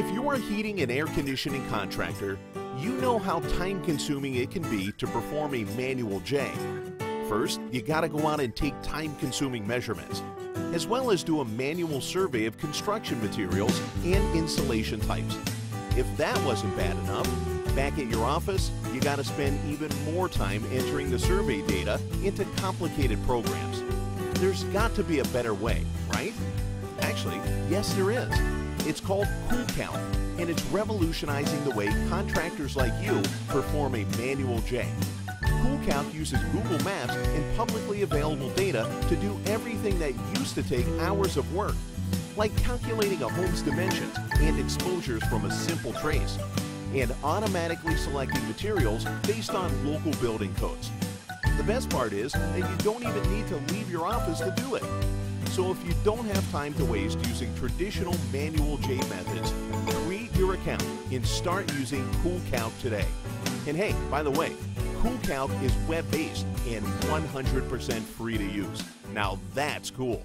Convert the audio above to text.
If you're a heating and air conditioning contractor, you know how time consuming it can be to perform a manual J. First, you gotta go out and take time consuming measurements, as well as do a manual survey of construction materials and insulation types. If that wasn't bad enough, back at your office, you gotta spend even more time entering the survey data into complicated programs. There's got to be a better way, right? Actually, yes, there is. It's called CoolCalc, and it's revolutionizing the way contractors like you perform a manual J. CoolCalc uses Google Maps and publicly available data to do everything that used to take hours of work, like calculating a home's dimensions and exposures from a simple trace, and automatically selecting materials based on local building codes. The best part is that you don't even need to leave your office to do it. So if you don't have time to waste using traditional manual J methods, create your account and start using CoolCalc today. And hey, by the way, CoolCalc is web-based and 100% free to use. Now that's cool.